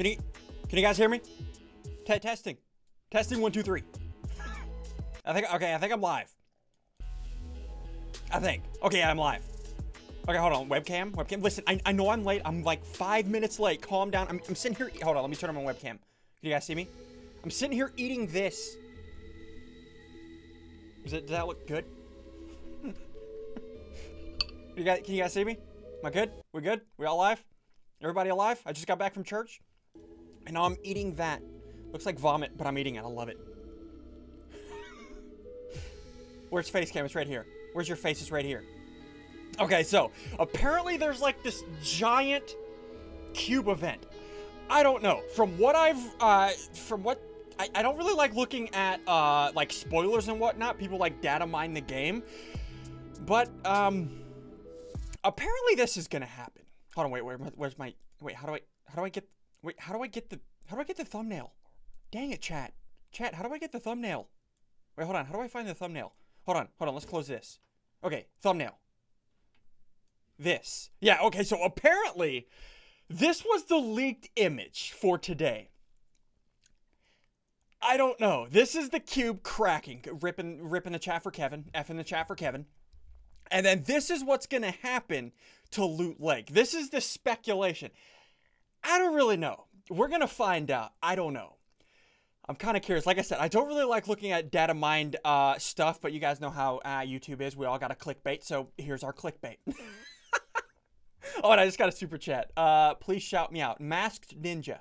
Can you can you guys hear me? T testing. Testing one, two, three. I think okay, I think I'm live. I think. Okay, I'm live. Okay, hold on. Webcam? Webcam? Listen, I, I know I'm late. I'm like five minutes late. Calm down. I'm, I'm sitting here. Hold on, let me turn on my webcam. Can you guys see me? I'm sitting here eating this. Is it, does that look good? you guys, can you guys see me? Am I good? We good? We all alive? Everybody alive? I just got back from church. And now I'm eating that. Looks like vomit, but I'm eating it. I love it. Where's face cam? It's right here. Where's your face? It's right here. Okay, so apparently there's like this giant cube event. I don't know. From what I've, uh, from what I, I don't really like looking at uh, like spoilers and whatnot. People like data mine the game, but um, apparently this is gonna happen. Hold on, wait, where, where's my? Wait, how do I? How do I get? Wait, how do I get the? How do I get the thumbnail? Dang it, chat. Chat, how do I get the thumbnail? Wait, hold on. How do I find the thumbnail? Hold on, hold on. Let's close this. Okay, thumbnail. This. Yeah. Okay. So apparently, this was the leaked image for today. I don't know. This is the cube cracking, ripping, ripping the chat for Kevin, F in the chat for Kevin. And then this is what's going to happen to Loot Lake. This is the speculation. I don't really know. We're going to find out. I don't know. I'm kind of curious. Like I said, I don't really like looking at data mined uh, stuff, but you guys know how uh, YouTube is. We all got a clickbait, so here's our clickbait. oh, and I just got a super chat. Uh, please shout me out. Masked Ninja.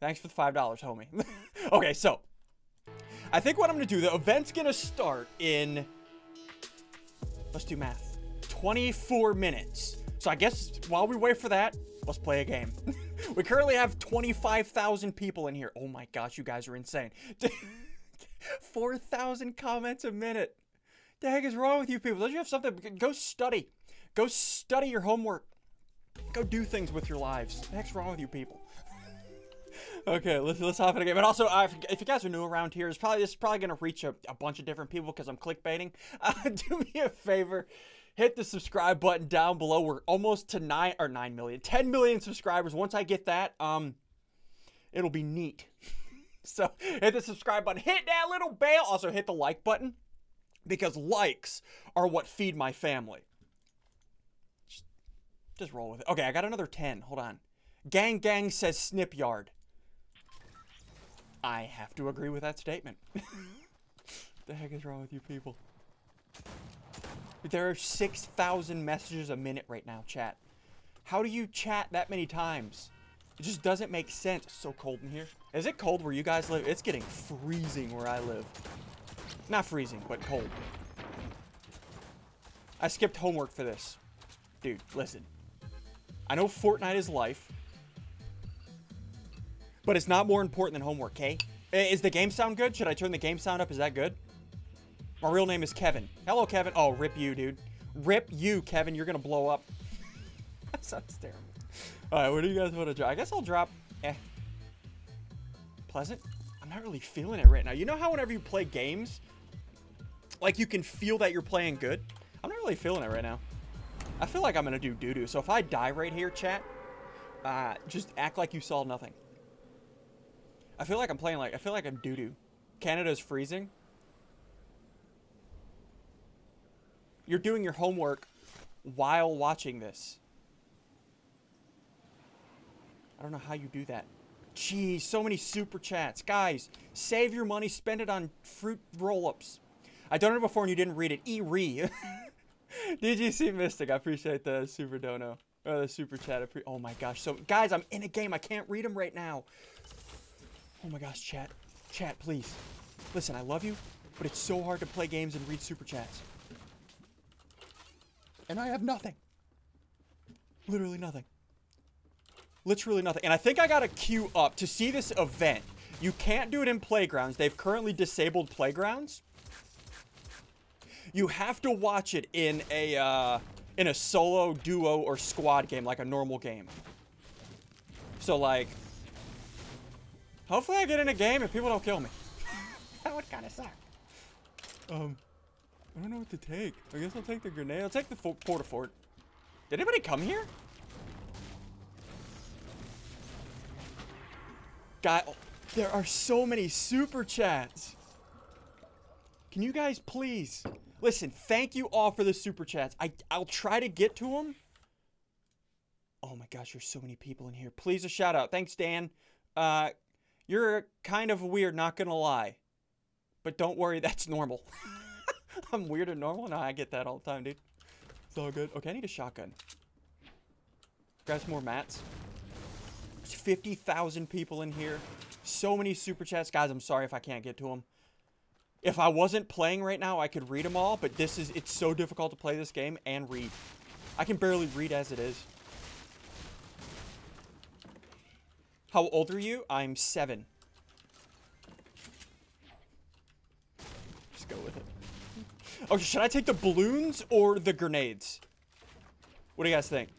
Thanks for the $5, homie. okay, so I think what I'm going to do, the event's going to start in, let's do math, 24 minutes. So I guess while we wait for that, let's play a game. we currently have 25,000 people in here. Oh my gosh, you guys are insane. 4,000 comments a minute. The heck is wrong with you people? Don't you have something? Go study. Go study your homework. Go do things with your lives. The heck's wrong with you people? okay, let's let's hop in again. But also, uh, if, if, you guys are new around here, it's probably this is probably gonna reach a, a bunch of different people because I'm clickbaiting. Uh, do me a favor, hit the subscribe button down below. We're almost to nine or nine million, 10 million subscribers. Once I get that, um, it'll be neat. so hit the subscribe button, hit that little bell. Also hit the like button because likes are what feed my family. Just, just roll with it. Okay, I got another 10. Hold on. Gang Gang says snip yard. I have to agree with that statement. the heck is wrong with you people? There are 6,000 messages a minute right now, chat. How do you chat that many times? It just doesn't make sense. It's so cold in here. Is it cold where you guys live? It's getting freezing where I live. Not freezing, but cold. I skipped homework for this. Dude, listen. I know Fortnite is life. But it's not more important than homework, okay? Is the game sound good? Should I turn the game sound up? Is that good? My real name is Kevin. Hello, Kevin. Oh, rip you, dude. Rip you, Kevin. You're gonna blow up. that sounds terrible. Alright, what do you guys want to drop? I guess I'll drop... Eh. Pleasant? I'm not really feeling it right now. You know how whenever you play games, like you can feel that you're playing good? I'm not really feeling it right now. I feel like I'm gonna do doo-doo. So if I die right here, chat, uh, just act like you saw nothing. I feel like I'm playing like, I feel like I'm doo-doo. Canada's freezing. You're doing your homework while watching this. I don't know how you do that. Jeez, so many super chats. Guys, save your money, spend it on fruit roll-ups. I it before and you didn't read it. E-re. DGC Mystic, I appreciate the super dono. Uh, the super chat. Oh my gosh. So, guys, I'm in a game. I can't read them right now. Oh my gosh, chat. Chat, please. Listen, I love you, but it's so hard to play games and read super chats. And I have nothing. Literally nothing. Literally nothing. And I think I got to queue up to see this event. You can't do it in playgrounds. They've currently disabled playgrounds. You have to watch it in a uh, in a solo, duo, or squad game, like a normal game. So like, Hopefully I get in a game and people don't kill me. that would kind of suck. Um, I don't know what to take. I guess I'll take the grenade. I'll take the porta fort. Did anybody come here? Guy, there are so many super chats. Can you guys please listen? Thank you all for the super chats. I I'll try to get to them. Oh my gosh, there's so many people in here. Please a shout out. Thanks, Dan. Uh, you're kind of weird, not gonna lie. But don't worry, that's normal. I'm weird and normal? No, I get that all the time, dude. It's all good. Okay, I need a shotgun. Grab some more mats. There's 50,000 people in here. So many super chats. Guys, I'm sorry if I can't get to them. If I wasn't playing right now, I could read them all, but this is, it's so difficult to play this game and read. I can barely read as it is. How old are you? I'm seven. Just go with it. Okay, should I take the balloons or the grenades? What do you guys think?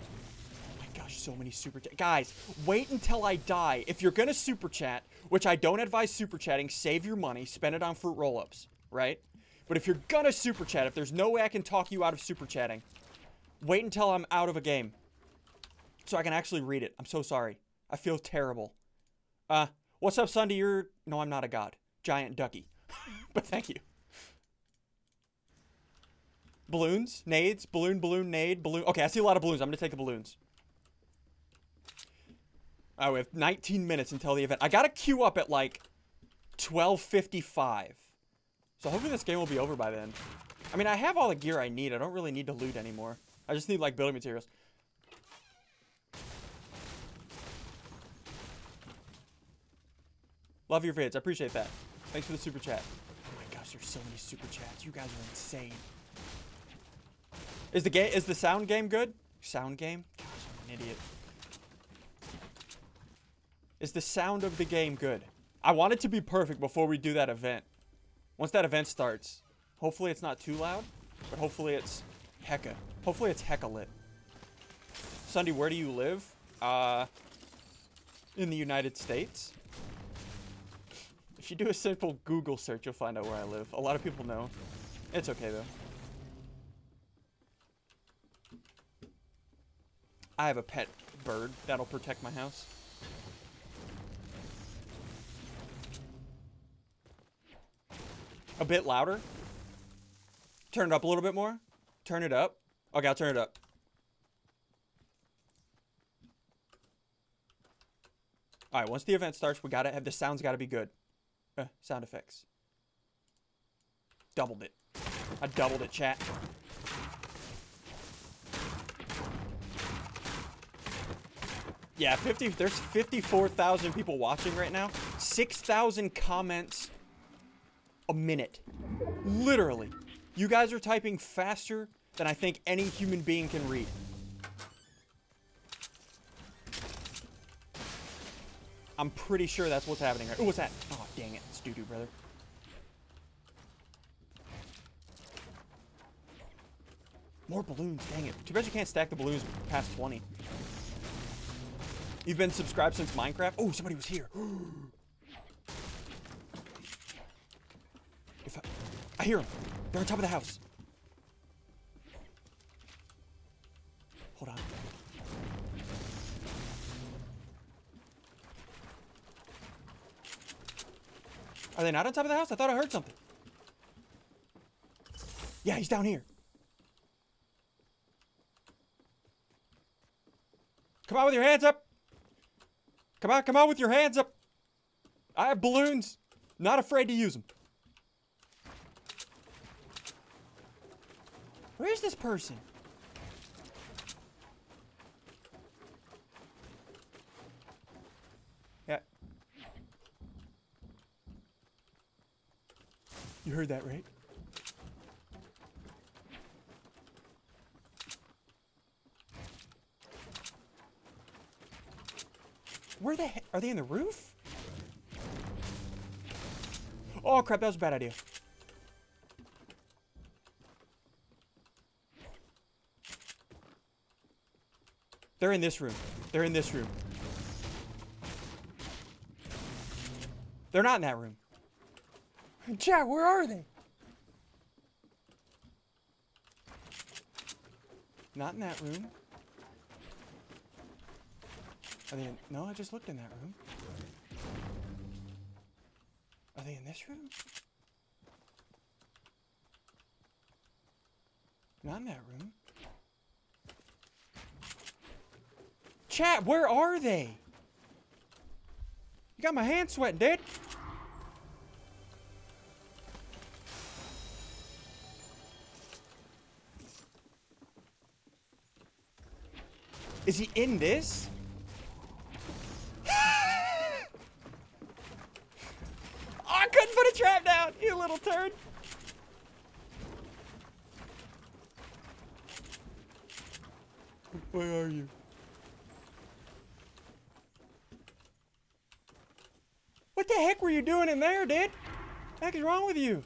Oh my gosh, so many super chat. Guys, wait until I die. If you're gonna super chat, which I don't advise super chatting, save your money, spend it on fruit roll-ups, right? But if you're gonna super chat, if there's no way I can talk you out of super chatting, wait until I'm out of a game. So I can actually read it. I'm so sorry. I feel terrible. Uh, what's up, SSundee? You're... No, I'm not a god. Giant ducky. but thank you. Balloons, nades, balloon, balloon, nade, balloon. Okay, I see a lot of balloons. I'm gonna take the balloons. Oh, we have 19 minutes until the event. I gotta queue up at like 12:55. So hopefully this game will be over by then. I mean, I have all the gear I need. I don't really need to loot anymore. I just need like building materials. Love your vids. I appreciate that. Thanks for the super chat. There's so many super chats. You guys are insane. Is the game is the sound game good? Sound game? Gosh, I'm an idiot. Is the sound of the game good? I want it to be perfect before we do that event. Once that event starts, hopefully it's not too loud, but hopefully it's hecka. Hopefully it's hecka lit. SSundee, where do you live? Uh, in the United States. If you do a simple Google search, you'll find out where I live. A lot of people know. It's okay, though. I have a pet bird that'll protect my house. A bit louder. Turn it up a little bit more. Turn it up. Okay, I'll turn it up. Alright, once the event starts, we gotta have the sound's gotta be good. Uh, sound effects. Doubled it. I doubled it, chat. Yeah, 50. There's 54,000 people watching right now. 6,000 comments a minute. Literally. You guys are typing faster than I think any human being can read. I'm pretty sure that's what's happening right. Oh, what's that? Oh, It's doo-doo, brother. More balloons. Dang it. Too bad you can't stack the balloons past 20. You've been subscribed since Minecraft? Oh, somebody was here. if I, I hear them. They're on top of the house. Hold on. Are they not on top of the house? I thought I heard something. Yeah, he's down here. Come on with your hands up. Come on, come on with your hands up. I have balloons. Not afraid to use them. Where's this person? You heard that, right? Where the heck? Are they in the roof? Oh crap, that was a bad idea. They're in this room. They're in this room. They're not in that room. Chat, where are they? Not in that room. Are they in, no, I just looked in that room. Are they in this room? Not in that room. Chat, where are they? You got my hand sweating, dude. Is he in this? oh, I couldn't put a trap down, you little turd. Where are you? What the heck were you doing in there, dude? What the heck is wrong with you?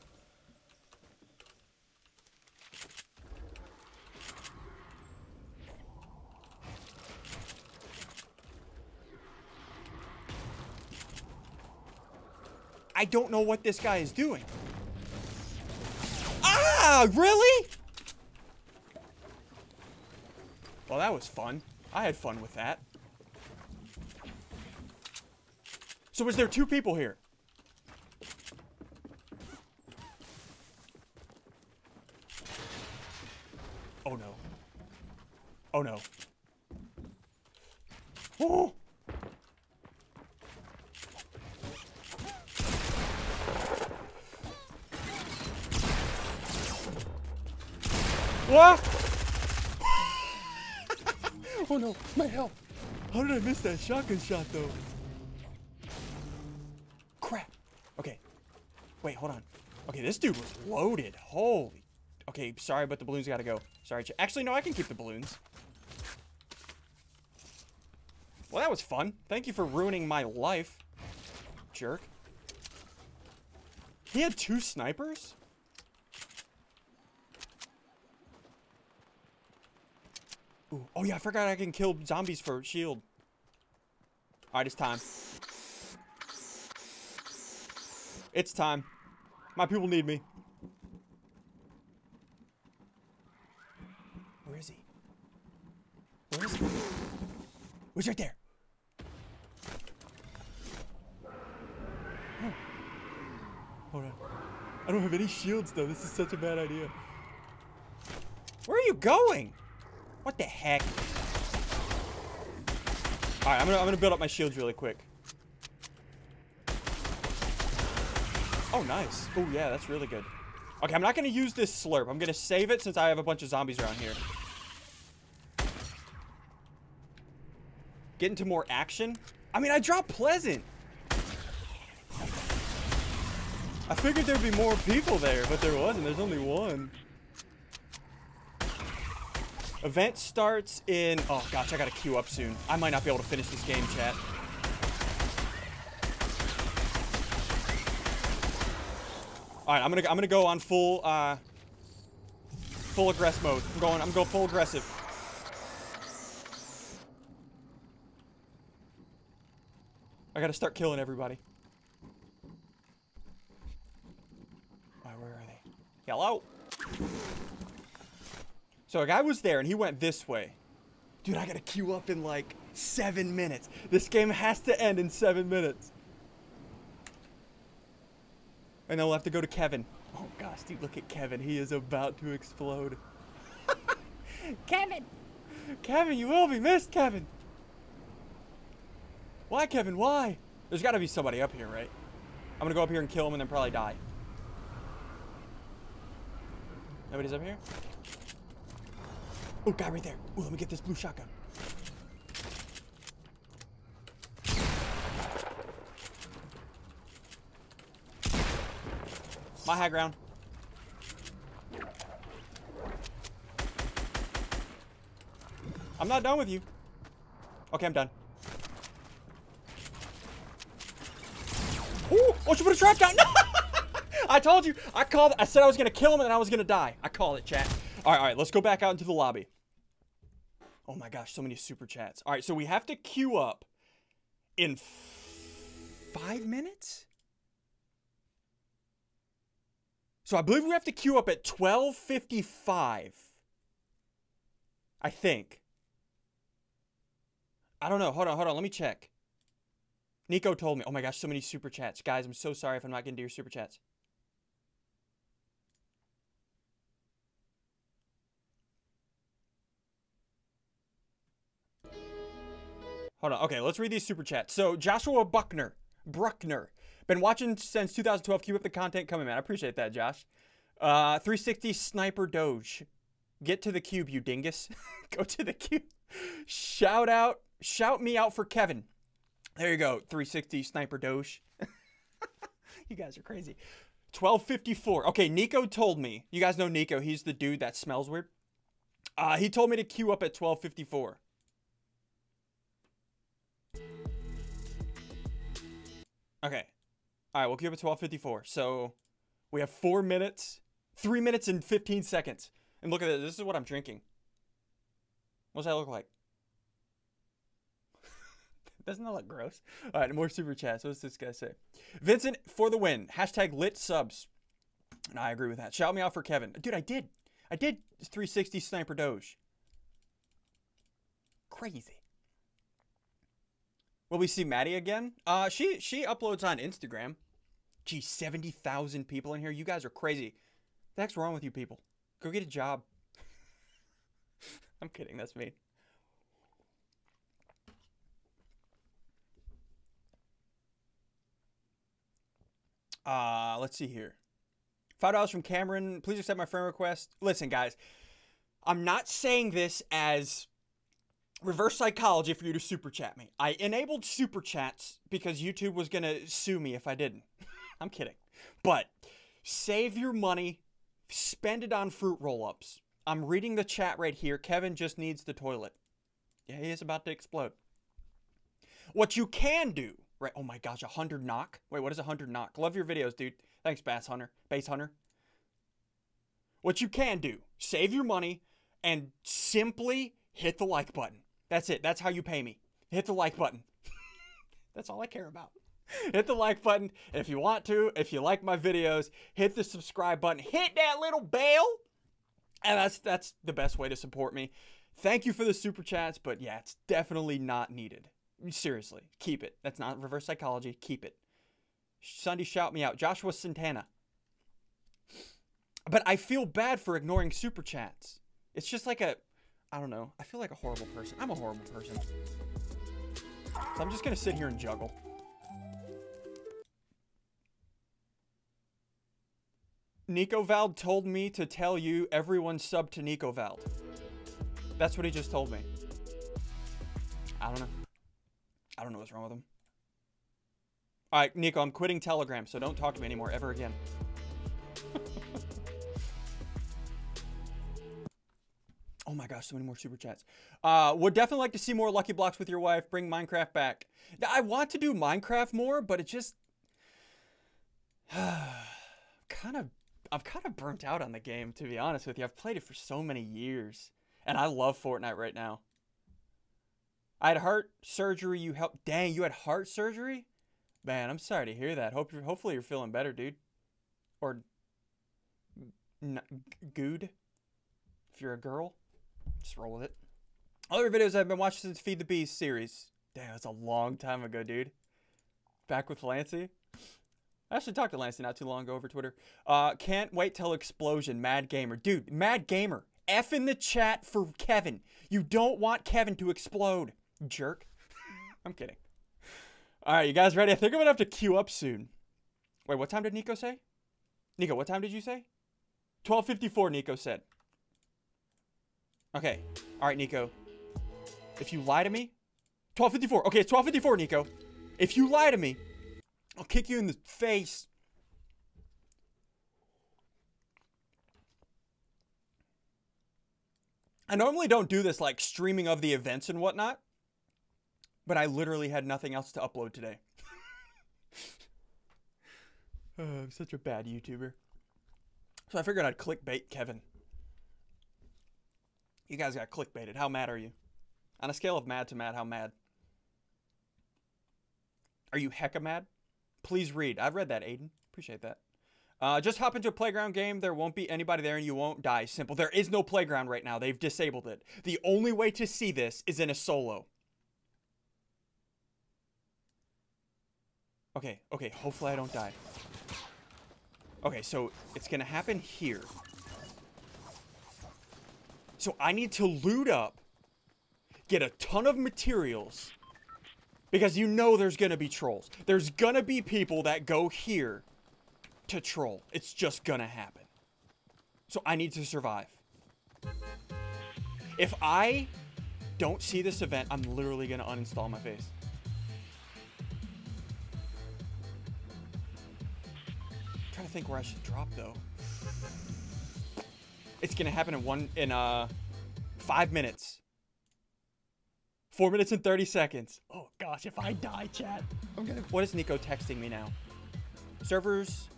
I don't know what this guy is doing. Ah, really? Well, that was fun. I had fun with that. So was there two people here? Oh no. Oh no. Oh! What? oh no, my health. How did I miss that shotgun shot though? Crap. Okay. Wait, hold on. Okay, this dude was loaded. Holy. Okay, sorry, but the balloons gotta go. Sorry. Actually, no, I can keep the balloons. Well, that was fun. Thank you for ruining my life. Jerk. He had two snipers? Ooh. Oh yeah, I forgot I can kill zombies for shield. Alright, it's time. It's time. My people need me. Where is he? Where is he? He's right there. Oh. Hold on. I don't have any shields though. This is such a bad idea. Where are you going? What the heck? Alright, I'm gonna, I'm gonna build up my shields really quick. Oh, nice. Oh, yeah, that's really good. Okay, I'm not gonna use this slurp. I'm gonna save it since I have a bunch of zombies around here. Get into more action. I mean, I dropped Pleasant. I figured there'd be more people there, but there wasn't. There's only one. Event starts in... Oh, gosh, I gotta queue up soon. I might not be able to finish this game, chat. Alright, I'm gonna I'm gonna go on full uh full aggress mode. I'm going I'm going full aggressive. I gotta start killing everybody. Alright, where are they? Hello? So a guy was there and he went this way. Dude, I gotta queue up in like seven minutes. This game has to end in seven minutes. And then we'll have to go to Kevin. Oh gosh, dude, look at Kevin. He is about to explode. Kevin! Kevin, you will be missed, Kevin! Why, Kevin? Why? There's gotta be somebody up here, right? I'm gonna go up here and kill him and then probably die. Nobody's up here? Oh, guy right there. Oh, let me get this blue shotgun. My high ground. I'm not done with you. Okay, I'm done. Ooh, oh, she put a trap down. No! I told you. I called. I said I was going to kill him and I was going to die. I called it, chat. All right, all right. Let's go back out into the lobby. Oh my gosh, so many super chats. All right, so we have to queue up in five minutes? So I believe we have to queue up at 12.55. I think. I don't know. Hold on, hold on. Let me check. Nico told me. Oh my gosh, so many super chats. Guys, I'm so sorry if I'm not getting to your super chats. Hold on. Okay, let's read these super chats. So, Joshua Buckner. Bruckner. Been watching since 2012. Keep up the content coming, man. I appreciate that, Josh. Uh, 360 Sniper Doge. Get to the cube, you dingus. Go to the cube. Shout out. Shout me out for Kevin. There you go. 360 Sniper Doge. you guys are crazy. 1254. Okay, Nico told me. You guys know Nico. He's the dude that smells weird. Uh, he told me to queue up at 1254. Okay. All right, we'll keep it at 1254. So we have four minutes, three minutes and 15 seconds. And look at this. This is what I'm drinking. What does that look like? Doesn't that look gross? All right, more super chats. What's this guy say? Vincent for the win. Hashtag lit subs. And I agree with that. Shout me out for Kevin. Dude, I did. I did 360 Sniper Doge. Crazy. Will we see Maddie again? Uh, she she uploads on Instagram. Gee, 70,000 people in here. You guys are crazy. What the heck's wrong with you people? Go get a job. I'm kidding. That's me. Uh, let's see here. Five dollars from Cameron. Please accept my friend request. Listen, guys, I'm not saying this as reverse psychology for you to super chat me. I enabled super chats because YouTube was gonna sue me if I didn't. I'm kidding. But save your money, spend it on fruit roll ups. I'm reading the chat right here. Kevin just needs the toilet. Yeah, he is about to explode. What you can do, right? Oh my gosh, a hundred knock. Wait, what is a hundred knock? Love your videos, dude. Thanks, Bass Hunter, Bass Hunter. What you can do, save your money and simply hit the like button. That's it. That's how you pay me. Hit the like button. That's all I care about. Hit the like button. If you want to, if you like my videos, hit the subscribe button. Hit that little bell. And that's that's the best way to support me. Thank you for the super chats, but yeah, it's definitely not needed. Seriously, keep it. That's not reverse psychology. Keep it. SSundee, shout me out. Joshua Santana. But I feel bad for ignoring super chats. It's just like a I don't know. I feel like a horrible person. I'm a horrible person. So I'm just gonna sit here and juggle. Nico Vald told me to tell you everyone sub to Nico Vald. That's what he just told me. I don't know. I don't know what's wrong with him. Alright, Nico, I'm quitting Telegram, so don't talk to me anymore ever again. Oh my gosh, so many more super chats. Uh, would definitely like to see more Lucky Blocks with your wife. Bring Minecraft back. I want to do Minecraft more, but it just kind of I'm kind of burnt out on the game to be honest with you. I've played it for so many years, and I love Fortnite right now. I had heart surgery. You helped. Dang, you had heart surgery. Man, I'm sorry to hear that. Hope hopefully you're feeling better, dude. Or good if you're a girl. Just roll with it. Other videos I've been watching since Feed the Beast series. Damn, that's a long time ago, dude. Back with Lancy. I actually talked to Lancy not too long ago over Twitter. Uh, can't wait till explosion. Mad Gamer. Dude, Mad Gamer. F in the chat for Kevin. You don't want Kevin to explode. Jerk. I'm kidding. All right, you guys ready? I think I'm to have to queue up soon. Wait, what time did Nico say? Nico, what time did you say? 1254, Nico said. Okay. All right, Nico. If you lie to me, 1254. Okay, it's 1254, Nico. If you lie to me, I'll kick you in the face. I normally don't do this like streaming of the events and whatnot, but I literally had nothing else to upload today. oh, I'm such a bad YouTuber. So I figured I'd clickbait Kevin. You guys got clickbaited. How mad are you? On a scale of mad to mad, how mad? Are you hecka mad? Please read. I've read that, Aiden. Appreciate that. Uh, just hop into a playground game. There won't be anybody there and you won't die. Simple. There is no playground right now. They've disabled it. The only way to see this is in a solo. Okay, okay. Hopefully I don't die. Okay, so it's going to happen here. So I need to loot up, get a ton of materials, because you know there's gonna be trolls. There's gonna be people that go here to troll. It's just gonna happen. So I need to survive. If I don't see this event, I'm literally gonna uninstall my face. I'm trying to think where I should drop though. It's gonna happen in one in uh five minutes. Four minutes and 30 seconds. Oh gosh, if I die, chat. I'm gonna what is Nico texting me now? Servers.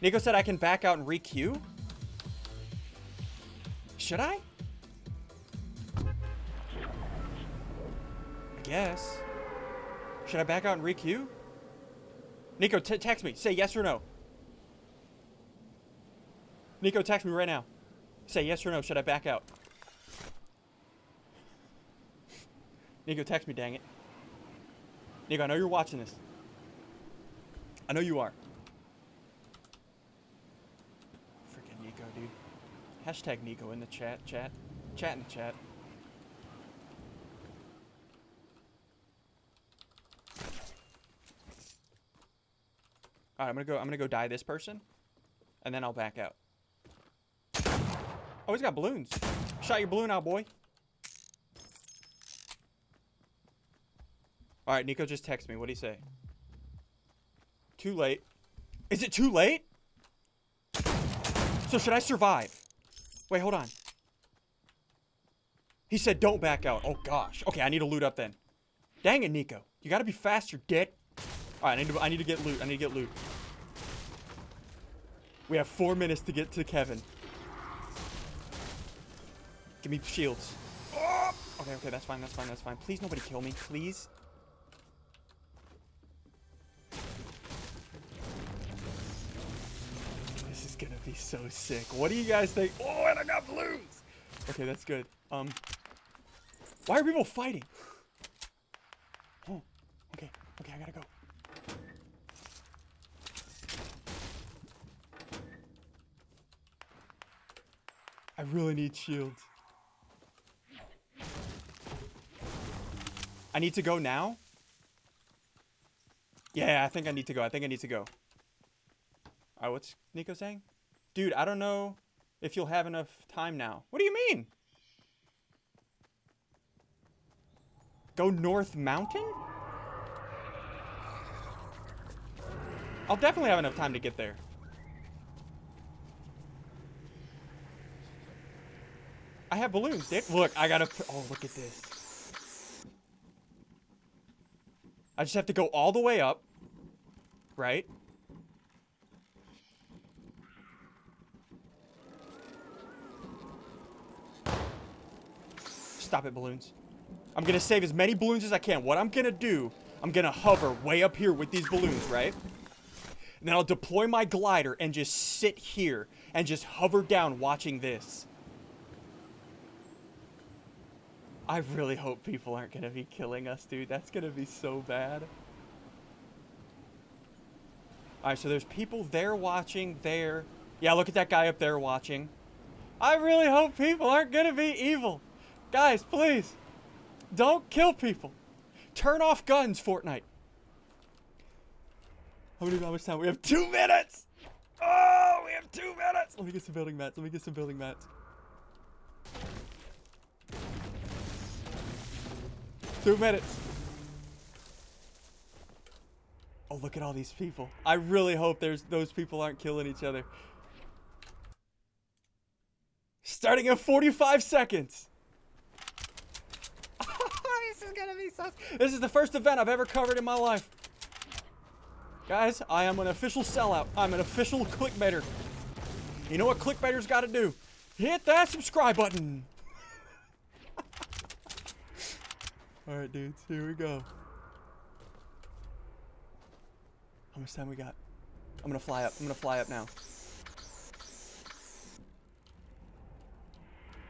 Nico said I can back out and re-queue. Should I? I guess. Should I back out and re-queue? Nico, text me. Say yes or no. Nico, text me right now. Say yes or no. Should I back out? Nico, text me, dang it. Nico, I know you're watching this. I know you are. Freaking Nico, dude. Hashtag Nico in the chat, chat. Chat in the chat. Alright, I'm gonna go I'm gonna go die this person. And then I'll back out. Oh, he's got balloons. Shot your balloon out, boy. Alright, Nico just text me. What'd he say? Too late. Is it too late? So should I survive? Wait, hold on. He said don't back out. Oh, gosh. Okay, I need to loot up then. Dang it, Nico. You gotta be faster, dick. Alright, I need to I need to get loot. I need to get loot. We have four minutes to get to Kevin. Give me shields. Oh! Okay, okay, that's fine, that's fine, that's fine. Please nobody kill me, please. This is gonna be so sick. What do you guys think? Oh, and I got blues! Okay, that's good. Um, why are people fighting? Oh, okay, okay, I gotta go. I really need shields. I need to go now? Yeah, I think I need to go. I think I need to go. Alright, what's Nico saying? Dude, I don't know if you'll have enough time now. What do you mean? Go North Mountain? I'll definitely have enough time to get there. I have balloons. Look, I gotta... Oh, look at this. I just have to go all the way up. Right? Stop it, balloons. I'm gonna save as many balloons as I can. What I'm gonna do, I'm gonna hover way up here with these balloons, right? And then I'll deploy my glider and just sit here and just hover down watching this. I really hope people aren't going to be killing us, dude. That's going to be so bad. Alright, so there's people there watching, there. Yeah, look at that guy up there watching. I really hope people aren't going to be evil. Guys, please. Don't kill people. Turn off guns, Fortnite. How many how much time? We have two minutes! Oh, we have two minutes! Let me get some building mats. Let me get some building mats. Two minutes. Oh, look at all these people. I really hope there's those people aren't killing each other. Starting in 45 seconds. this is gonna be so... This is the first event I've ever covered in my life. Guys, I am an official sellout. I'm an official clickbaiter. You know what clickbaiters gotta do? Hit that subscribe button. Alright, dudes, here we go. How much time we got? I'm gonna fly up. I'm gonna fly up now.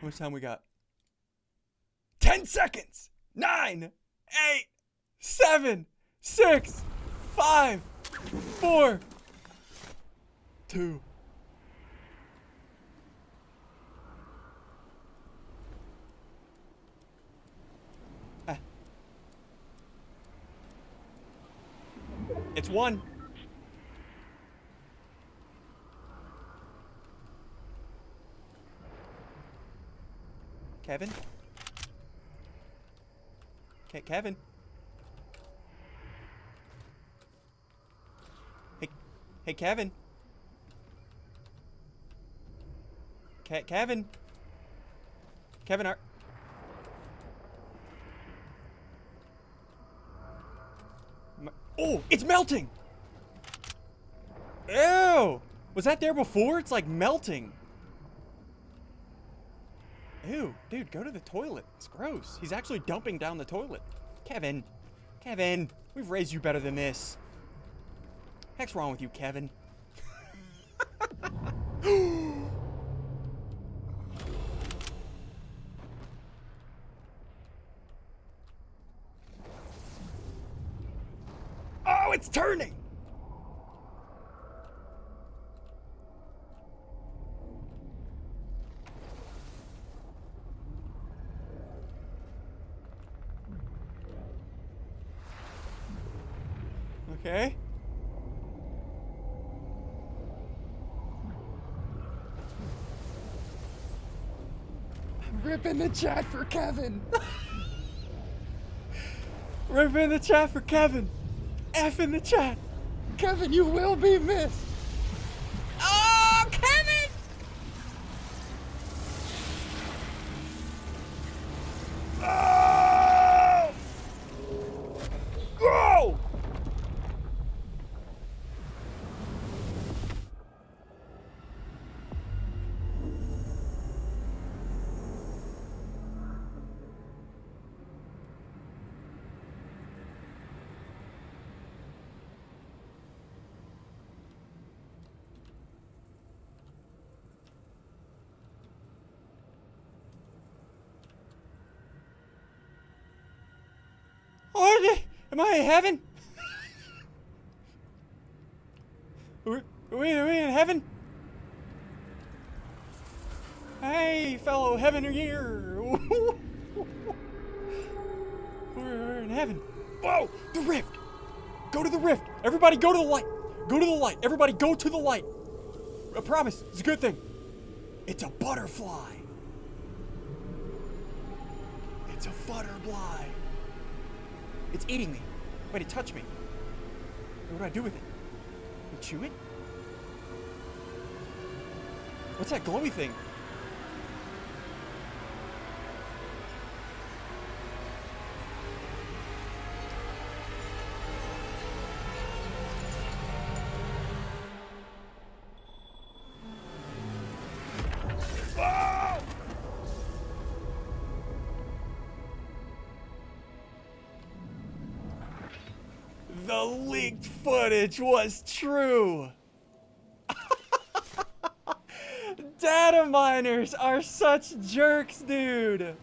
How much time we got? 10 seconds! 9, 8, 7, 6, 5, 4, 2, It's one. Kevin? Ke Kevin? Hey, hey, Kevin? Ke Kevin? Kevin, are... Oh, it's melting! Ew! Was that there before? It's like melting. Ew, dude, go to the toilet. It's gross. He's actually dumping down the toilet. Kevin. Kevin, we've raised you better than this. Heck's wrong with you, Kevin? it's turning! Okay. I'm ripping the chat for Kevin. ripping the chat for Kevin. F in the chat. Kevin, you will be missed. I in heaven? Are we, are we, in heaven? Hey, fellow heaven here. We're in heaven. Whoa, the rift. Go to the rift. Everybody go to the light. Go to the light. Everybody go to the light. I promise, it's a good thing. It's a butterfly. It's a butterfly. It's eating me. Wait, it touched me. What do I do with it? You chew it? What's that glowy thing? The leaked footage was true. Data miners are such jerks, dude.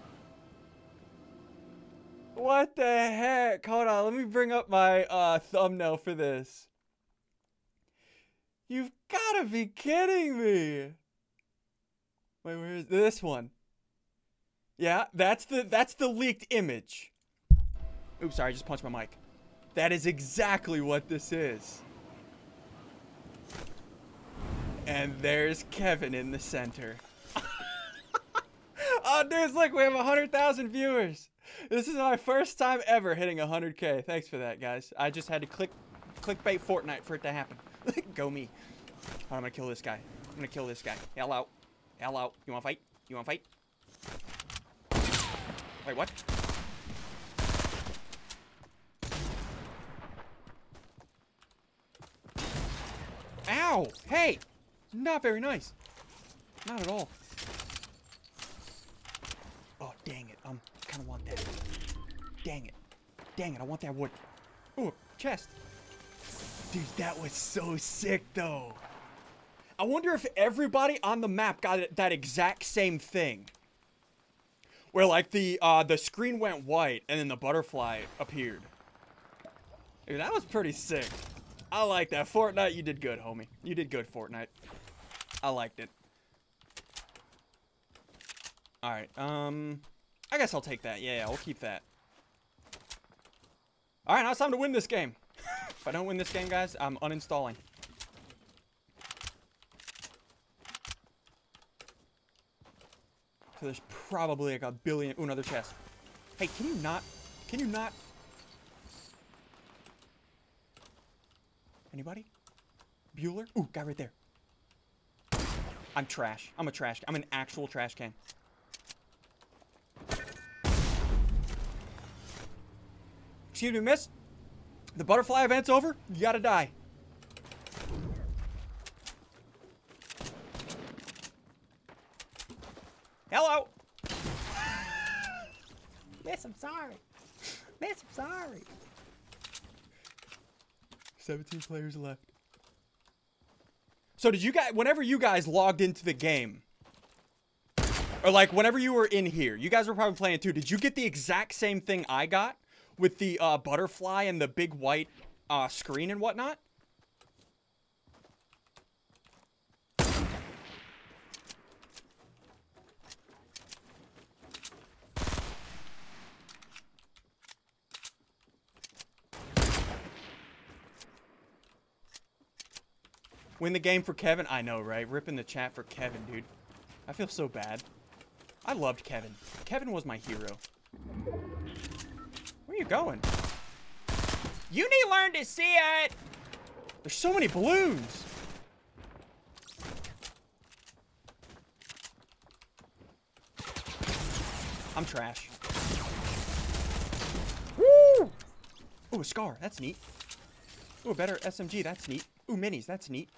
What the heck? Hold on, let me bring up my uh, thumbnail for this. You've gotta be kidding me. Wait, where is this one? Yeah, that's the that's the leaked image. Oops, sorry, I just punched my mic. That is exactly what this is. And there's Kevin in the center. oh, dudes, look, we have 100,000 viewers. This is my first time ever hitting 100K. Thanks for that, guys. I just had to click clickbait Fortnite for it to happen. Go me. Right, I'm gonna kill this guy. I'm gonna kill this guy. Hell out. Hell out. You wanna fight? You wanna fight? Wait, what? Ow! Hey! Not very nice. Not at all. Oh, dang it. I um, kind of want that. Dang it. Dang it, I want that wood. Ooh, chest. Dude, that was so sick, though. I wonder if everybody on the map got that exact same thing. Where, like, the, uh, the screen went white and then the butterfly appeared. Dude, that was pretty sick. I like that. Fortnite, you did good, homie. You did good, Fortnite. I liked it. Alright, um... I guess I'll take that. Yeah, yeah, we'll keep that. Alright, now it's time to win this game. if I don't win this game, guys, I'm uninstalling. So there's probably like a billion... Ooh, another chest. Hey, can you not... Can you not... Anybody? Bueller? Ooh, guy right there. I'm trash. I'm a trash. can. I'm an actual trash can. Excuse me, miss. The butterfly event's over. You gotta die. Hello. miss, I'm sorry. Miss, I'm sorry. 17 players left. So did you guys, whenever you guys logged into the game, or like whenever you were in here, you guys were probably playing too, did you get the exact same thing I got with the uh, butterfly and the big white uh, screen and whatnot? Win the game for Kevin? I know, right? Ripping the chat for Kevin, dude. I feel so bad. I loved Kevin. Kevin was my hero. Where are you going? You need to learn to see it! There's so many balloons! I'm trash. Woo! Ooh, a scar. That's neat. Ooh, a better SMG. That's neat. Ooh, minis. That's neat.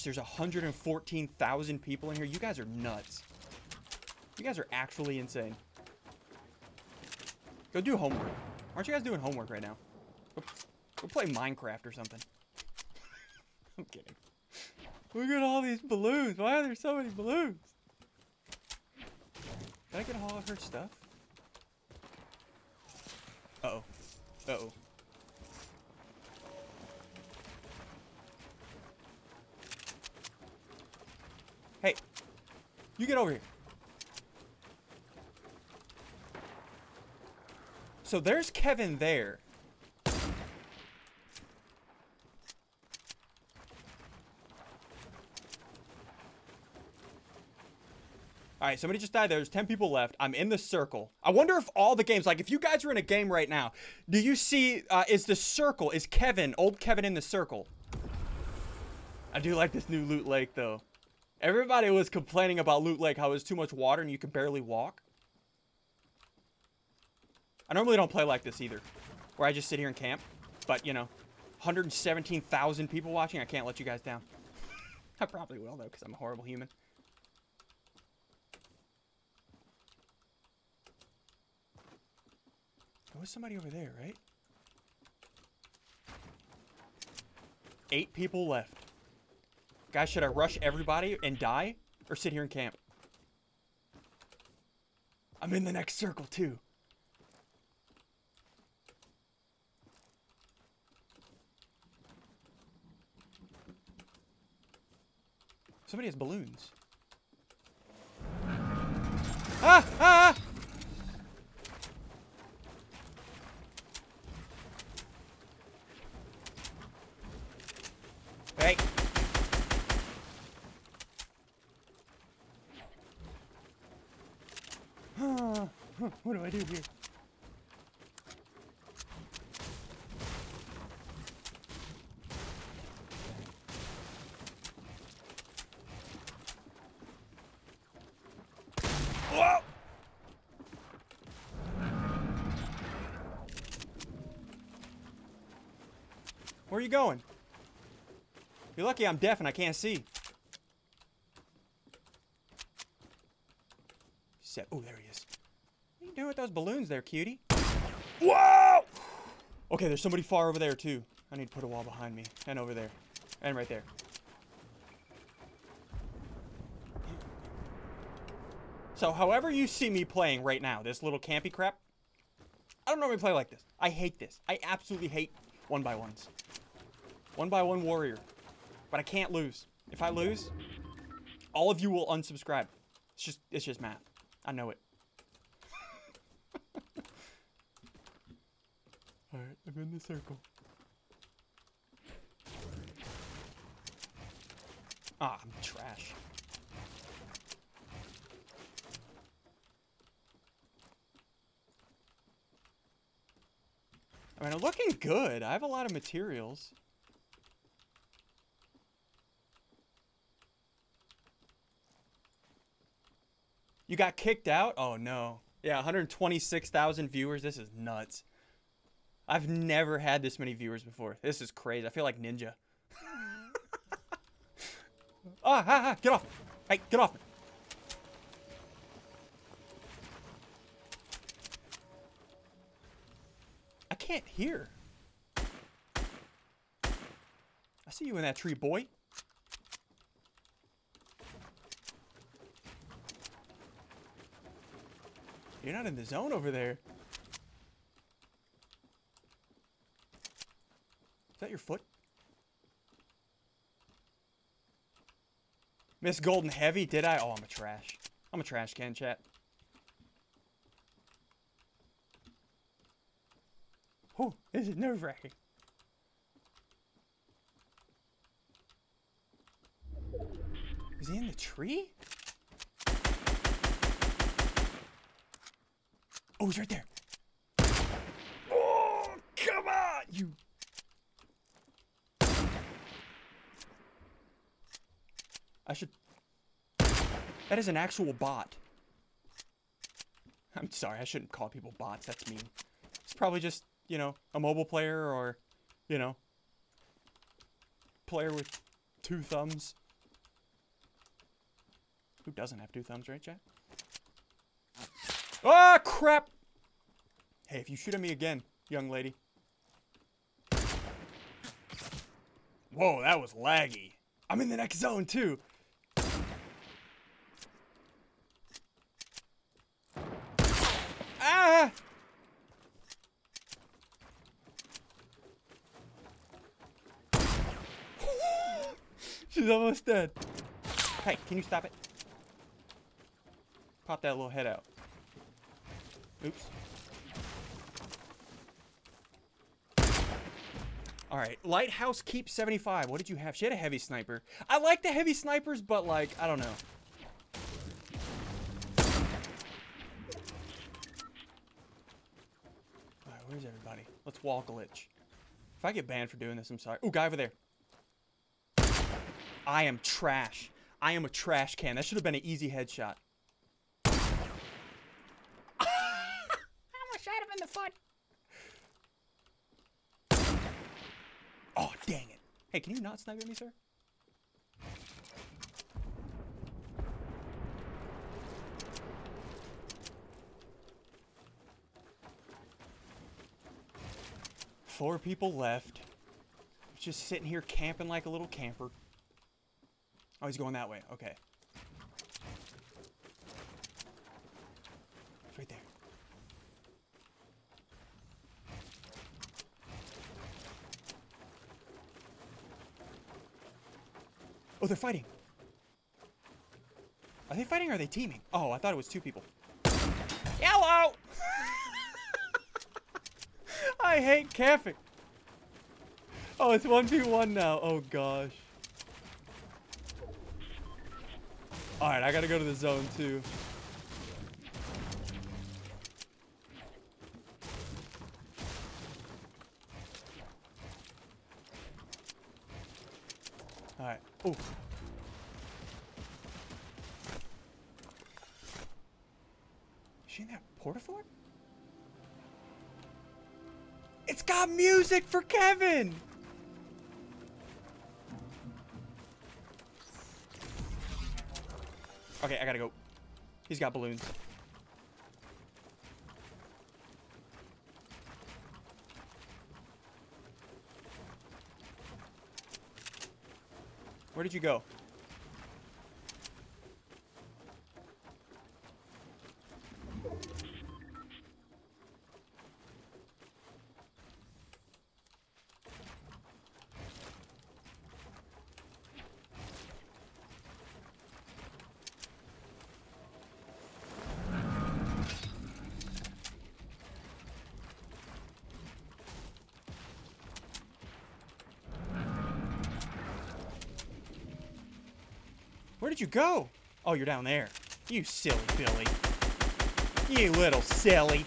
Gosh, there's 114,000 people in here. You guys are nuts. You guys are actually insane. Go do homework. Aren't you guys doing homework right now? Go, go play Minecraft or something. I'm kidding. Look at all these balloons. Why are there so many balloons? Did I get all of her stuff? Uh-oh. Uh-oh. Hey, you get over here. So there's Kevin there. All right, somebody just died. There's 10 people left. I'm in the circle. I wonder if all the games, like if you guys are in a game right now, do you see, uh, is the circle, is Kevin, old Kevin in the circle? I do like this new Loot Lake though. Everybody was complaining about Loot Lake, how it was too much water and you could barely walk. I normally don't play like this either, where I just sit here and camp. But, you know, 117,000 people watching, I can't let you guys down. I probably will, though, because I'm a horrible human. There was somebody over there, right? Eight people left. Guys, should I rush everybody and die? Or sit here and camp? I'm in the next circle, too. Somebody has balloons. Ah! Ah! Hey. what do I do here? Where are you going? You're lucky I'm deaf and I can't see. Set. Oh, there he is. What are you doing with those balloons there, cutie? Whoa! Okay, there's somebody far over there, too. I need to put a wall behind me. And over there. And right there. So however you see me playing right now, this little campy crap, I don't normally play like this. I hate this. I absolutely hate one by ones. One by one warrior. But I can't lose. If I lose, all of you will unsubscribe. It's just it's just math. I know it. Alright, I'm in the circle. Ah, I'm trash. I mean, I'm looking good. I have a lot of materials. You got kicked out? Oh, no. Yeah, 126,000 viewers. This is nuts. I've never had this many viewers before. This is crazy. I feel like Ninja. ah, ah, ah, get off. Hey, get off. I can't hear. I see you in that tree, boy. You're not in the zone over there. That your foot? Miss Golden Heavy, did I? Oh, I'm a trash. I'm a trash can, chat. Oh, this is nerve-wracking. Is he in the tree? Oh, he's right there. Oh, come on, you. I should. That is an actual bot. I'm sorry, I shouldn't call people bots. That's mean. It's probably just, you know, a mobile player or, you know, player with two thumbs. Who doesn't have two thumbs, right, chat? Ah, crap! Hey, if you shoot at me again, young lady. Whoa, that was laggy. I'm in the next zone, too. Ah! She's almost dead. Hey, can you stop it? Pop that little head out. Oops. Alright, Lighthouse Keep 75. What did you have? She had a heavy sniper. I like the heavy snipers, but like, I don't know. Alright, where's everybody? Let's wall glitch. If I get banned for doing this, I'm sorry. Ooh, guy over there. I am trash. I am a trash can. That should have been an easy headshot. I almost shot him in the foot. Oh, dang it. Hey, can you not snipe at me, sir? Four people left. Just sitting here camping like a little camper. Oh, he's going that way. Okay. right there. Oh, they're fighting. Are they fighting or are they teaming? Oh, I thought it was two people. Hello! I hate camping. Oh, it's 1v1 now. Oh, gosh. Alright, I gotta go to the zone, too. Alright. Oh. Is she in that porta-fort? It's got music for Kevin! Okay, I gotta go. He's got balloons. Where did you go? Where did you go? Oh, you're down there. You silly Billy. You little silly.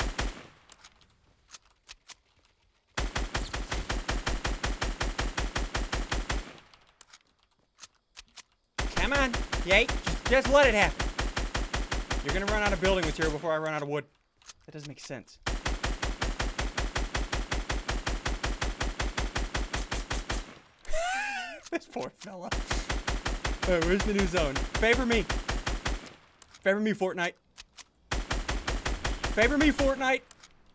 Come on, Yate. Just, just let it happen. You're gonna run out of building material before I run out of wood. That doesn't make sense. this poor fella. Alright, where's the new zone? Favor me. Favor me, Fortnite. Favor me, Fortnite.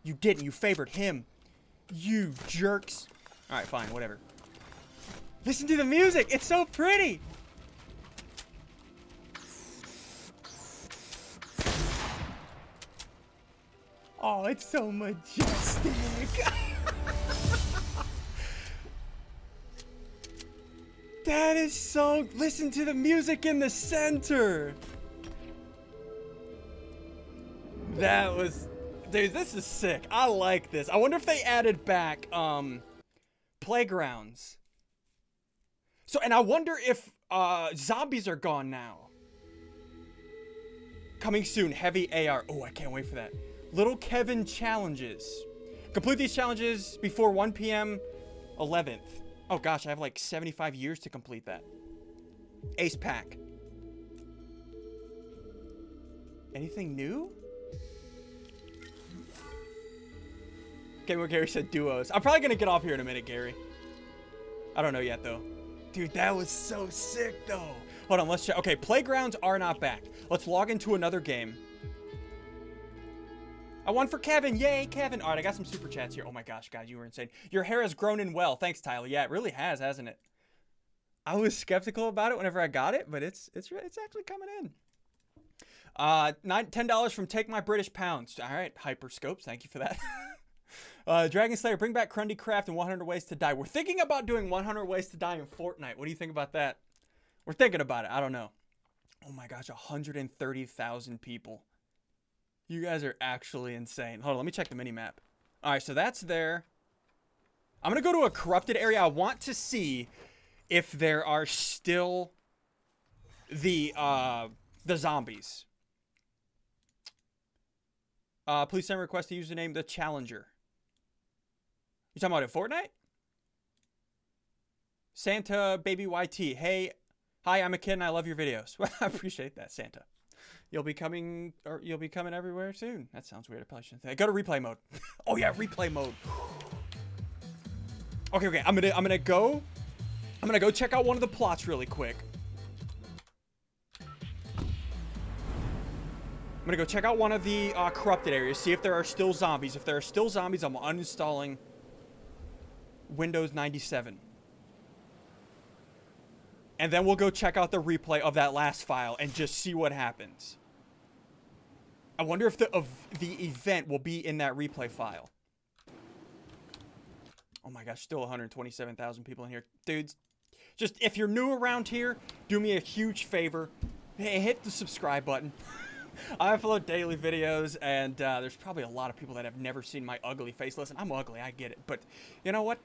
You didn't. You favored him. You jerks. Alright, fine. Whatever. Listen to the music. It's so pretty. Oh, it's so majestic. that is so... Listen to the music in the center. That was... Dude, this is sick. I like this. I wonder if they added back, um... Playgrounds. So, and I wonder if, uh, zombies are gone now. Coming soon, heavy AR. Oh, I can't wait for that. Little Kevin challenges. Complete these challenges before 1 p.m. 11th. Oh gosh, I have like 75 years to complete that. Ace pack. Anything new? Okay, what Gary said duos. I'm probably gonna get off here in a minute, Gary. I don't know yet though. Dude, that was so sick though. Hold on, let's check. Okay, playgrounds are not back. Let's log into another game. I won for Kevin. Yay, Kevin. All right, I got some super chats here. Oh my gosh, guys, you were insane. Your hair has grown in well. Thanks, Tyler. Yeah, it really has, hasn't it? I was skeptical about it whenever I got it, but it's it's it's actually coming in. Uh, ten dollars from Take My British Pounds. All right, Hyperscopes. Thank you for that. uh, Dragon Slayer, bring back Crundee Craft and 100 Ways to Die. We're thinking about doing 100 Ways to Die in Fortnite. What do you think about that? We're thinking about it. I don't know. Oh my gosh, 130,000 people. You guys are actually insane. Hold on, let me check the mini map. All right, so that's there. I'm going to go to a corrupted area. I want to see if there are still the uh the zombies. Uh please send a request to username the challenger. You talking about it Fortnite? Santa baby YT. Hey, hi, I'm a kid and I love your videos. I appreciate that, Santa. You'll be coming, or you'll be coming everywhere soon. That sounds weird. I probably shouldn't say. Go to replay mode. oh yeah, replay mode. Okay, okay. I'm gonna, I'm gonna go. I'm gonna go check out one of the plots really quick. I'm gonna go check out one of the uh, corrupted areas, see if there are still zombies. If there are still zombies, I'm uninstalling Windows 97. And then we'll go check out the replay of that last file and just see what happens. I wonder if the of the event will be in that replay file. Oh my gosh, still 127,000 people in here. Dudes, just if you're new around here, do me a huge favor. Hey, hit the subscribe button. I upload daily videos, and uh, there's probably a lot of people that have never seen my ugly face. Listen, I'm ugly, I get it. But you know what?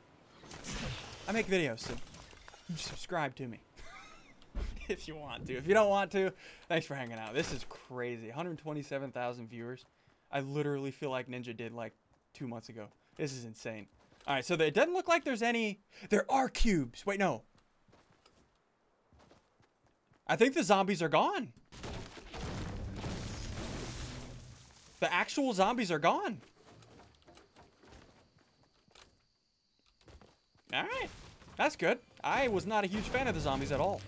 I make videos, so subscribe to me. if you want to. If you don't want to, thanks for hanging out. This is crazy. 127,000 viewers. I literally feel like Ninja did like two months ago. This is insane. All right, so it doesn't look like there's any... There are cubes. Wait, no. I think the zombies are gone. The actual zombies are gone. All right. That's good. I was not a huge fan of the zombies at all.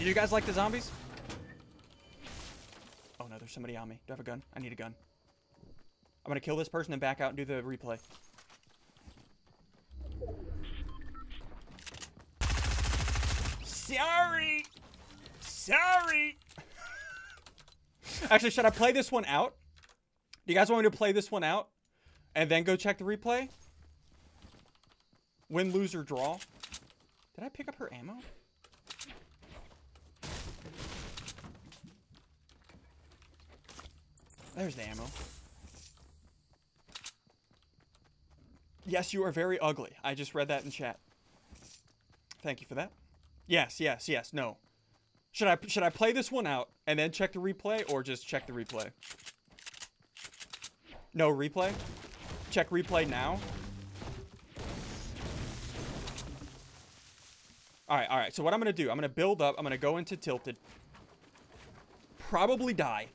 Did you guys like the zombies? Oh no, there's somebody on me. Do I have a gun? I need a gun. I'm gonna kill this person and back out and do the replay. Sorry! Sorry! Actually, should I play this one out? Do you guys want me to play this one out? And then go check the replay? Win, lose, or draw? Did I pick up her ammo? There's the ammo. Yes, you are very ugly. I just read that in chat. Thank you for that. Yes, yes, yes, no. Should I should I play this one out and then check the replay or just check the replay? No replay? Check replay now? Alright, alright. So what I'm going to do, I'm going to build up. I'm going to go into Tilted. Probably die.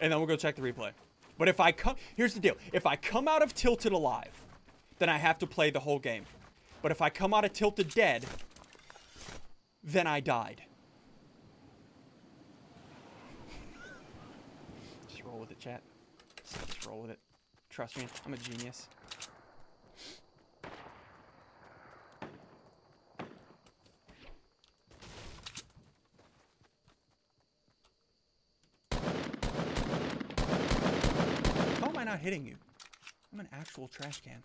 And then we'll go check the replay. But if I come... Here's the deal. If I come out of Tilted alive, then I have to play the whole game. But if I come out of Tilted dead, then I died. Just roll with it, chat. Just roll with it. Trust me, I'm a genius. Not hitting you? I'm an actual trash can.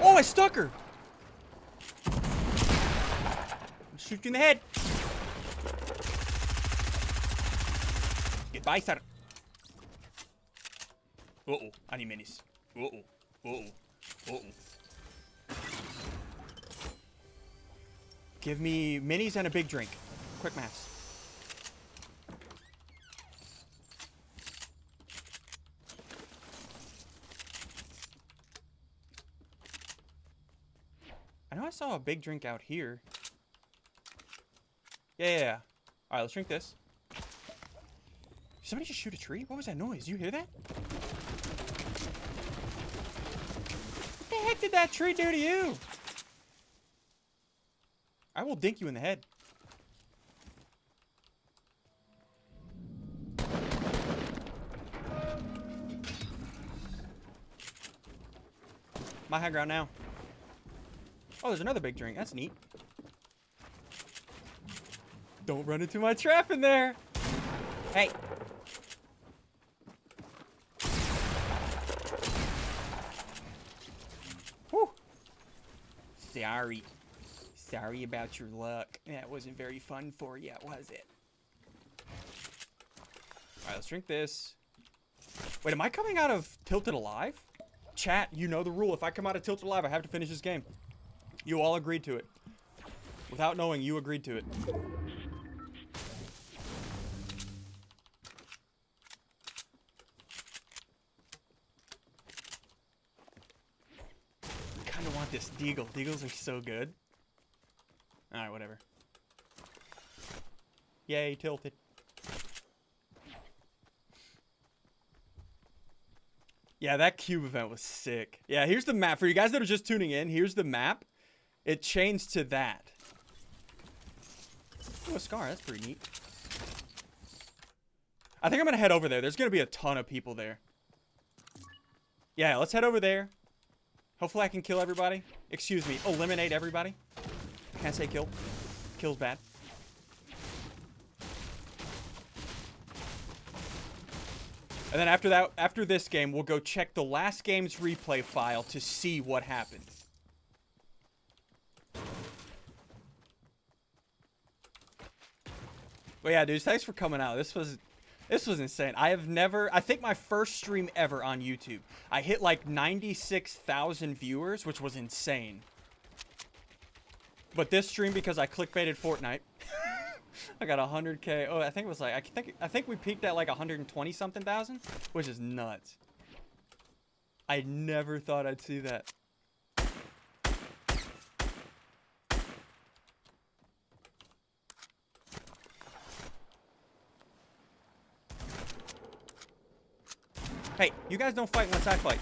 Oh, I stuck her! Shoot you in the head. Goodbye, sir. Uh-oh, need minis. Uh-oh, uh-oh, uh-oh. Give me minis and a big drink. Quick maths. I know I saw a big drink out here. Yeah, yeah, yeah. All right, let's drink this. Did somebody just shoot a tree? What was that noise? You hear that? What the heck did that tree do to you? I will dink you in the head. My high ground now. Oh, there's another big drink. That's neat. Don't run into my trap in there. Hey. Sorry. Sorry about your luck. That wasn't very fun for you, was it? Alright, let's drink this. Wait, am I coming out of Tilted alive? Chat, you know the rule. If I come out of Tilted alive, I have to finish this game. You all agreed to it. Without knowing, you agreed to it. I kind of want this Deagle. Deagles are so good. Alright, whatever. Yay, tilted. Yeah, that cube event was sick. Yeah, here's the map. For you guys that are just tuning in, here's the map. It changed to that. Oh, a scar. That's pretty neat. I think I'm going to head over there. There's going to be a ton of people there. Yeah, let's head over there. Hopefully I can kill everybody. Excuse me, eliminate everybody. Can't say kill. Kill's bad. And then after that, after this game, we'll go check the last game's replay file to see what happened. But yeah, dudes, thanks for coming out. This was this was insane. I have never I think my first stream ever on YouTube. I hit like 96,000 viewers, which was insane. But this stream because I clickbaited Fortnite. I got 100k. Oh, I think it was like I think I think we peaked at like 120 something thousand, which is nuts. I never thought I'd see that. Hey, you guys don't fight unless I fight.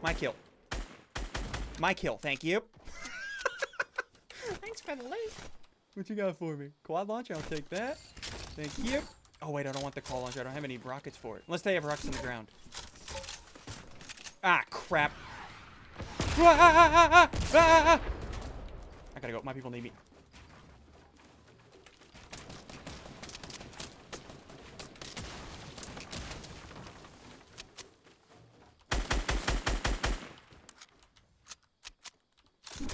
My kill. My kill, thank you. Thanks for the loot. What you got for me? Quad launcher, I'll take that. Thank you. Oh, wait, I don't want the quad launcher. I don't have any rockets for it. Unless they have rockets on the ground. Ah, crap. Ah, ah, ah, I gotta go. My people need me.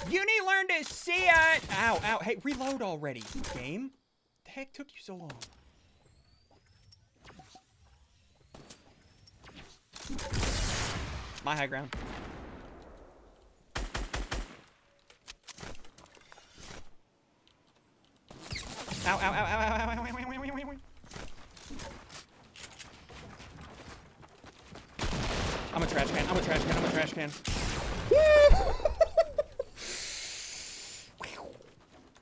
You need to see it. Ow, ow. Hey, reload already, game. The heck took you so long? My high ground. Ow, ow, ow, ow, ow, ow, ow, ow, ow, ow. I'm a trash can. I'm a trash can. I'm a trash can.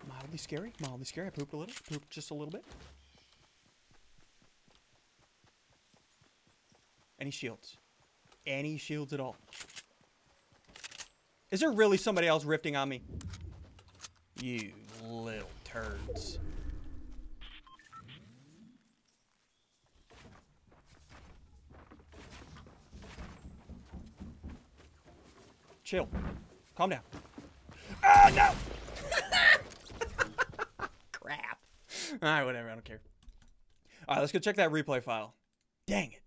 Mildly scary. Mildly scary. I pooped a little. Pooped just a little bit. Any shields? Any shields at all? Is there really somebody else rifting on me? You little turds. Chill. Calm down. Oh, no! Crap. Alright, whatever. I don't care. Alright, let's go check that replay file. Dang it.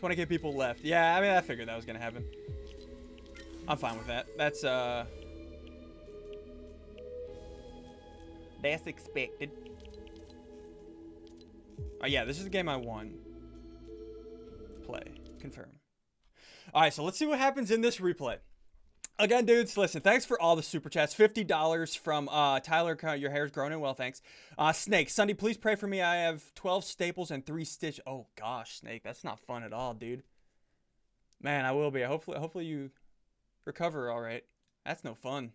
20k people left. Yeah, I mean, I figured that was going to happen. I'm fine with that. That's, uh... That's expected. Oh, yeah, this is the game I won. Play. Confirm. All right, so let's see what happens in this replay. Again, dudes, listen, thanks for all the super chats. $50 from uh, Tyler, your hair's growing in well, thanks. Uh, Snake, SSundee, please pray for me. I have 12 staples and three stitch. Oh, gosh, Snake, that's not fun at all, dude. Man, I will be. Hopefully, hopefully you recover all right. That's no fun.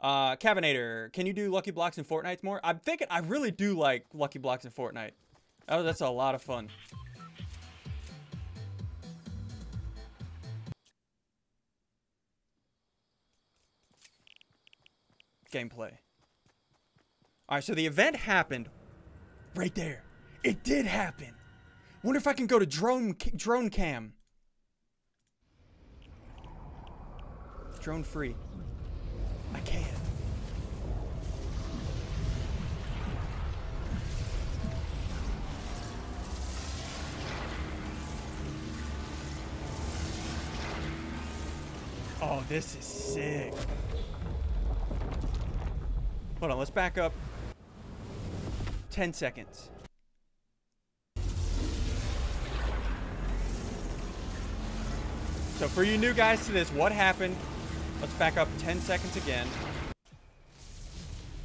Uh, can you do Lucky Blocks in Fortnite more? I'm thinking I really do like Lucky Blocks in Fortnite. Oh, that's a lot of fun. Gameplay. All right, so the event happened right there. It did happen. Wonder if I can go to drone drone cam. Drone free. I can. Oh, this is sick. Hold on, let's back up 10 seconds. So for you new guys to this, what happened? Let's back up 10 seconds again.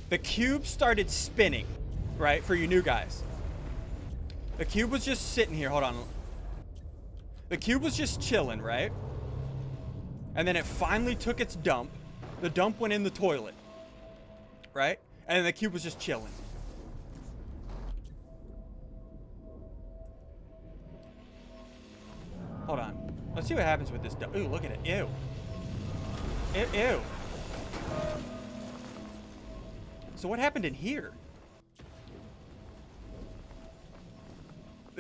The cube started spinning, right? For you new guys. The cube was just sitting here. Hold on. The cube was just chilling, right? And then it finally took its dump. The dump went in the toilet right? And the cube was just chilling. Hold on. Let's see what happens with this. Ooh, look at it. Ew. Ew. Ew. So what happened in here?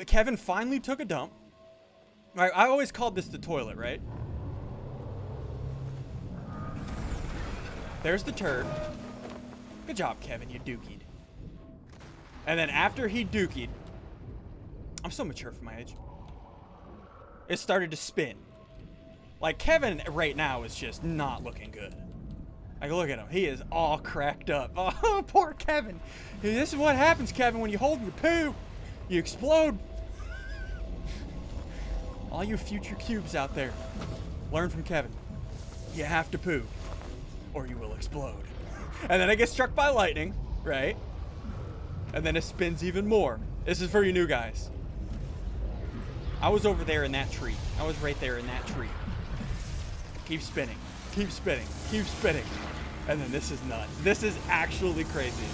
Kevin finally took a dump. I, I always called this the toilet, right? There's the turd. Good job, Kevin. You dookied. And then after he dookied, I'm so mature for my age. It started to spin. Like, Kevin right now is just not looking good. Like, look at him. He is all cracked up. Oh, poor Kevin. This is what happens, Kevin, when you hold your poo. You explode. All you future cubes out there, learn from Kevin. You have to poo, or you will explode. And then I get struck by lightning, right? And then it spins even more. This is for you new guys. I was over there in that tree. I was right there in that tree. Keep spinning. Keep spinning. Keep spinning. And then this is nuts. This is actually crazy.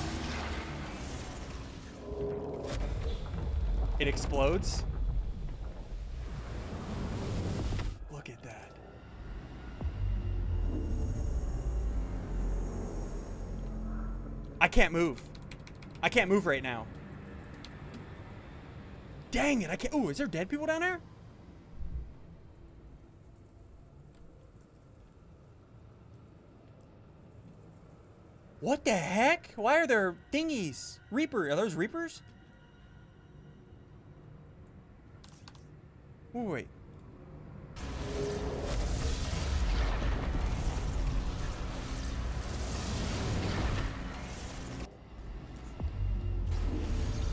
It explodes. Can't move. I can't move right now. Dang it, I can't. Oh, is there dead people down there? What the heck? Why are there thingies? Reaper, are those Reapers? Ooh, wait.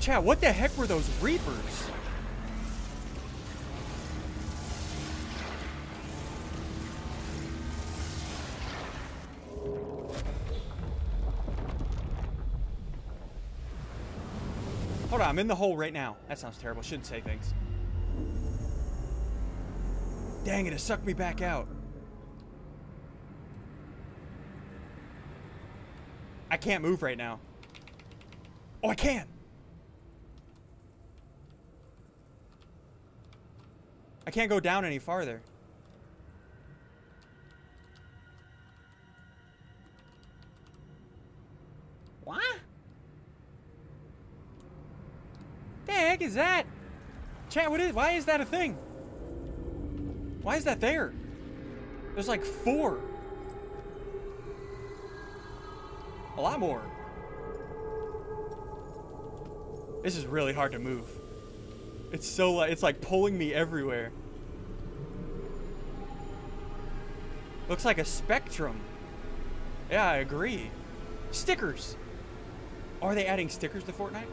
Chad, what the heck were those Reapers? Hold on, I'm in the hole right now. That sounds terrible. Shouldn't say things. Dang it, it sucked me back out. I can't move right now. Oh, I can. I can't go down any farther. What? The heck is that? Chat, what is, why is that a thing? Why is that there? There's like four. A lot more. This is really hard to move. It's so like it's like pulling me everywhere. Looks like a spectrum. Yeah, I agree. Stickers. Are they adding stickers to Fortnite?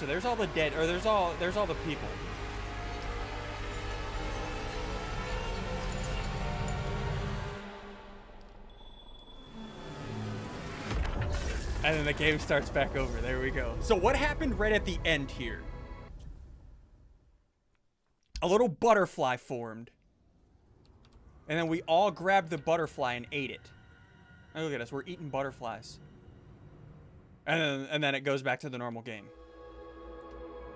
So there's all the dead, or there's all there's all the people. And then the game starts back over. There we go. So what happened right at the end here? A little butterfly formed. And then we all grabbed the butterfly and ate it. Oh, look at us. We're eating butterflies. And then, and then it goes back to the normal game.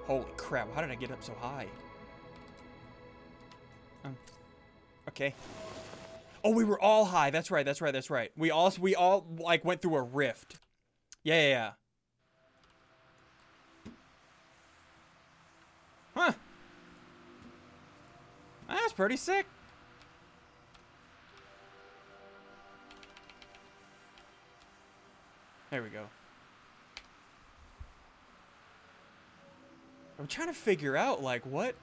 Holy crap. How did I get up so high? Okay. Oh, we were all high. That's right. That's right. That's right. We all, we all, like, went through a rift. Yeah, yeah, yeah. Huh. That's pretty sick. There we go. I'm trying to figure out, like, what...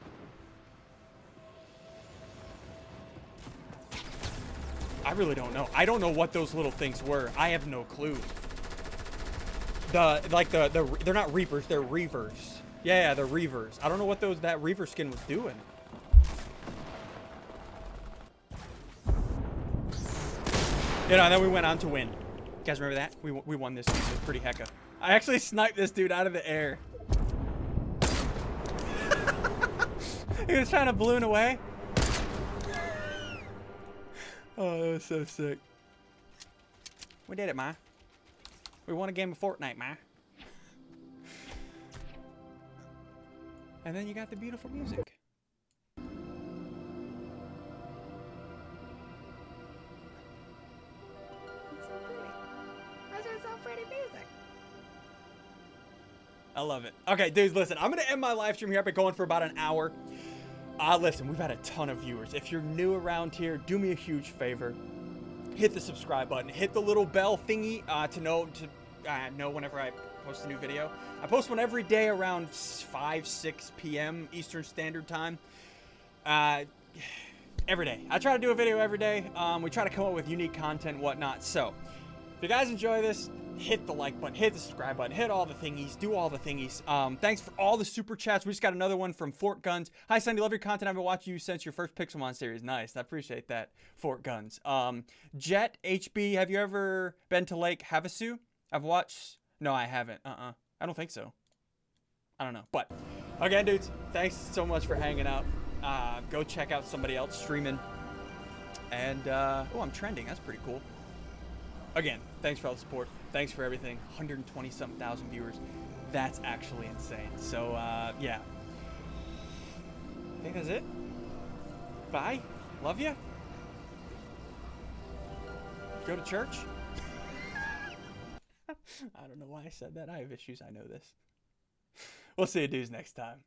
I really don't know. I don't know what those little things were. I have no clue. The, like, the, the they're not Reapers, they're Reavers. Yeah, yeah, they're Reavers. I don't know what those that Reaver skin was doing. You know, and then we went on to win. You guys remember that? We, we won this. It was pretty hecka. I actually sniped this dude out of the air. he was trying to balloon away. Oh, that was so sick. We did it, ma. We won a game of Fortnite, man. And then you got the beautiful music. I love it. Okay, dudes, listen, I'm going to end my live stream here. I've been going for about an hour. Uh, listen, we've had a ton of viewers. If you're new around here, do me a huge favor. Hit the subscribe button. Hit the little bell thingy uh, to know to uh, know whenever I post a new video. I post one every day around 5, 6 p.m. Eastern Standard Time. Uh, every day. I try to do a video every day. Um, we try to come up with unique content whatnot. So, if you guys enjoy this, hit the like button, hit the subscribe button, hit all the thingies, do all the thingies. Um, thanks for all the super chats. We just got another one from Fort Guns. Hi, Sandy. Love your content. I've been watching you since your first Pixelmon series. Nice. I appreciate that, Fort Guns. Um, Jet HB, have you ever been to Lake Havasu? I've watched. No, I haven't. Uh-uh. I don't think so. I don't know. But, again, dudes, thanks so much for hanging out. Uh, go check out somebody else streaming. And, uh, oh, I'm trending. That's pretty cool. Again, thanks for all the support. Thanks for everything. 120 something thousand viewers. That's actually insane. So, uh, yeah. I think that's it. Bye. Love you. Go to church. I don't know why I said that. I have issues. I know this. We'll see you dudes next time.